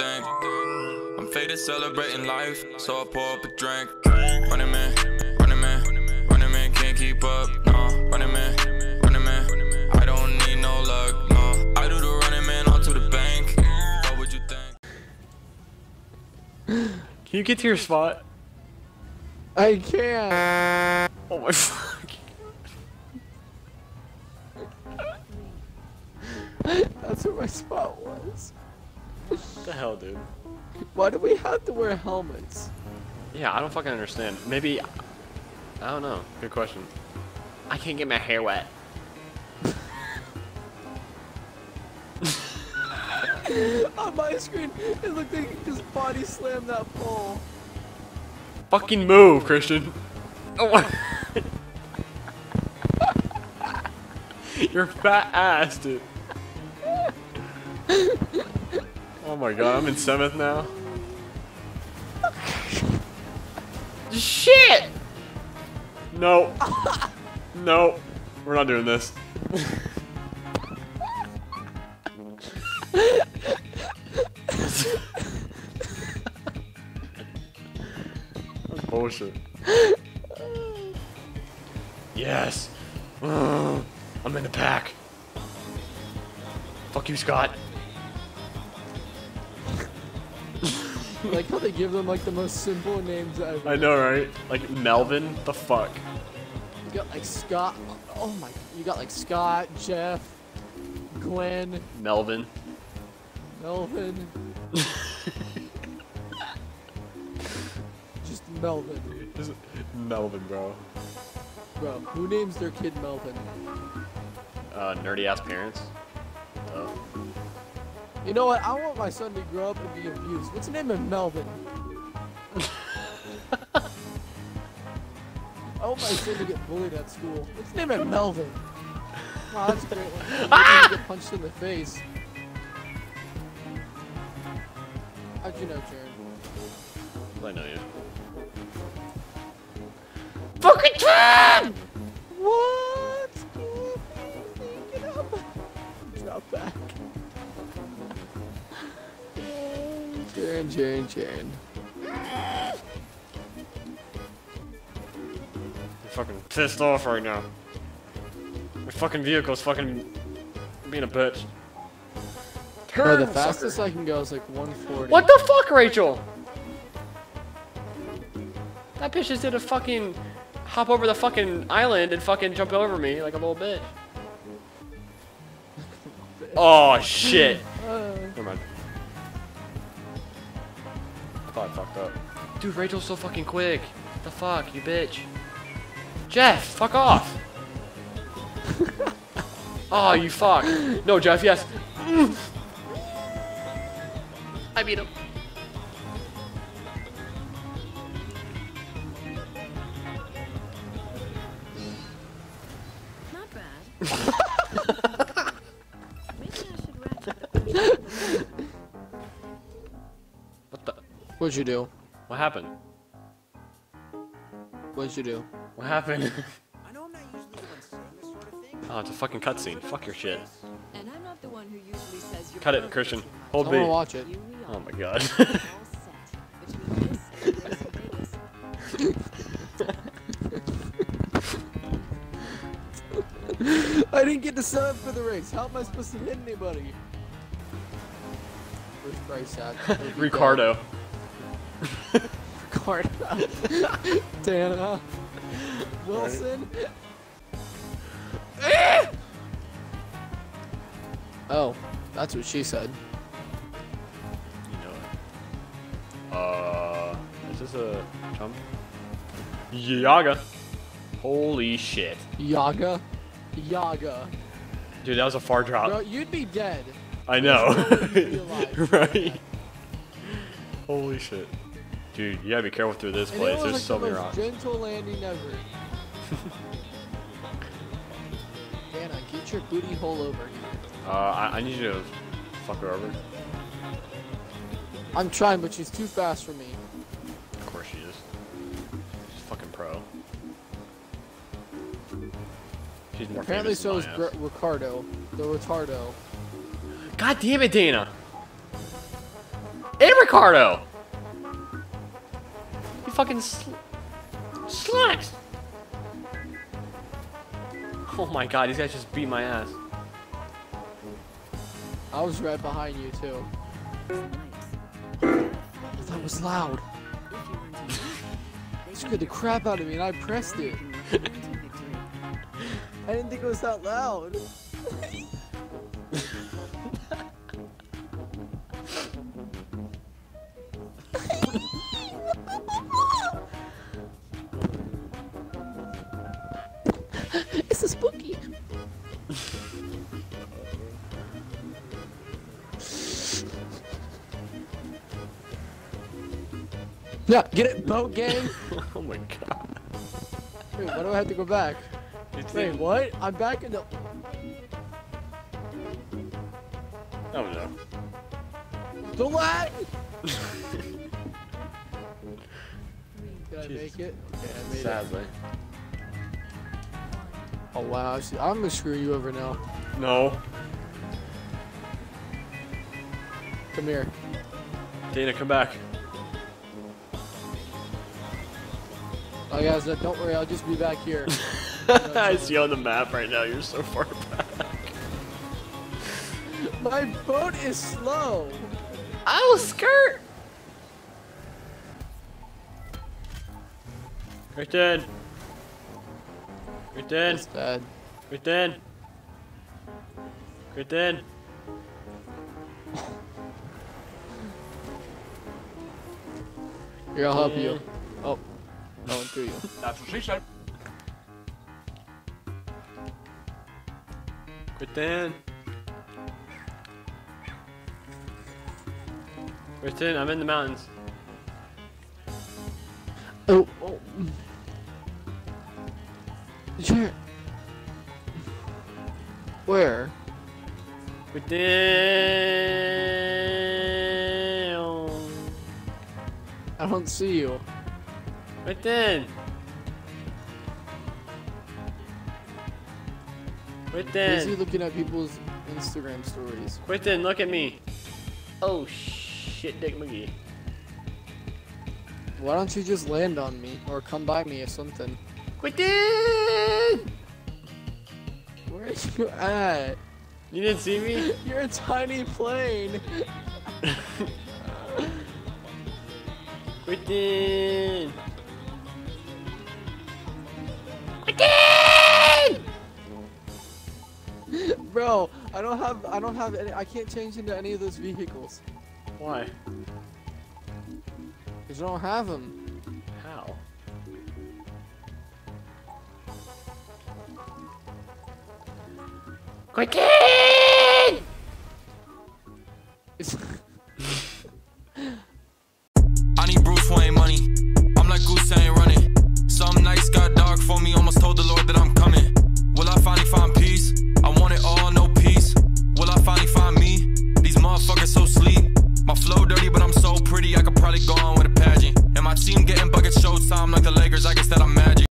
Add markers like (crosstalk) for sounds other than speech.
think? I'm faded celebrating life, so I pour up a drink. Running man, running man, running man can't keep up. No, running man, running man. I don't need no luck. No, I do the running man onto the bank. What would you think? Can you get to your spot? I can't. Oh my (laughs) fuck. That's where my spot was. What the hell, dude? Why do we have to wear helmets? Yeah, I don't fucking understand. Maybe. I don't know. Good question. I can't get my hair wet. (laughs) On my screen, it looked like he just body slammed that pole. Fucking move, Christian. Oh. (laughs) Your fat ass, dude. Oh my god, I'm in seventh now. Shit! No. No. We're not doing this. That's bullshit. Yes. Uh, I'm in the pack. Fuck you, Scott. (laughs) like how they give them like the most simple names ever. I know, right? Like Melvin. The fuck. You got like Scott. Oh my. You got like Scott, Jeff, Glenn, Melvin. Melvin. (laughs) Just Melvin. Just Melvin, bro. Bro, who names their kid Melvin? Uh, nerdy ass parents. Oh. You know what? I want my son to grow up and be abused. What's the name of Melvin? I want my son to get bullied at school. What's the name of Melvin? Wow, that's a great one. Ah! (laughs) get punched in the face. How'd you know, Jared? I know you. Fucking time! What? Get up. Drop back. Jaren, Jaren, Jaren. I'm fucking pissed off right now. My fucking vehicle's fucking being a bitch. Bro, the fastest sucker. I can go is like 140. What the fuck, Rachel? That bitch just did a fucking hop over the fucking island and fucking jump over me like a little bitch. Oh shit. I fucked up. Dude, Rachel's so fucking quick. What the fuck, you bitch. Jeff, fuck off. (laughs) oh, you fuck. No, Jeff, yes. I beat him. What'd you do? What happened? What'd you do? What happened? oh, it's a fucking cutscene. Fuck your shit. And I'm not the one who usually says you're Cut it, perfect. Christian. I Hold want to B. watch it. Here we oh are. Oh my god. All set. (laughs) Between this and Las Vegas. (laughs) I didn't get to sign up for the race. How am I supposed to hit anybody? Where's Bryce at? (laughs) Where'd? Ricardo. Ricardo. Dana. (laughs) Wilson. oh, that's what she said. You know it. Uh, is this a jump? Yaga. Holy shit. Yaga. Yaga. Dude, that was a far drop. Bro, you'd be dead. I know. You'd be alive. (laughs) right? Holy shit. Dude, you gotta be careful through this And place. There's like so the many rocks. gentle landing ever. (laughs) Dana, get your booty hole over. Uh, I, I need you to fuck her over. I'm trying, but she's too fast for me. Of course she is. She's fucking pro. She's more Apparently, so is Ricardo, the retardo. God damn it, Dana! And Ricardo! Fucking sl sluts! Oh my god, these guys just beat my ass. I was right behind you too. That was loud. It scared the crap out of me and I pressed it. (laughs) I didn't think it was that loud. (laughs) Yeah, get it, boat gang. (laughs) oh my god. Wait, why do I have to go back? Wait, what? I'm back in the. Oh no. The lag! (laughs) Did I Jesus. make it? I made it. Sadly. Oh wow, I'm gonna screw you over now. No. Come here. Dana, come back. Oh guys, uh, don't worry, I'll just be back here. (laughs) I see you on the map right now. You're so far back. My boat is slow. I will skirt. Kristen. Kristen. It's bad. Kristen. Kristen. Here, I'll help you. Oh, I went through you. That's what she said. Kristen. Kristen, I'm in the mountains. Oh, oh. Sure. Where? Kristen. I don't see you. Kristen. Busy Kristen. looking at people's Instagram stories. Kristen, look at me. Oh shit, Dick McGee. Why don't you just land on me or come by me or something? Kristen. Where are you at? You didn't see me? (laughs) You're a tiny plane. (laughs) Kristen. Bro, I don't have I don't have any I can't change into any of those vehicles. Why? Cause I don't have them. How? Kristen.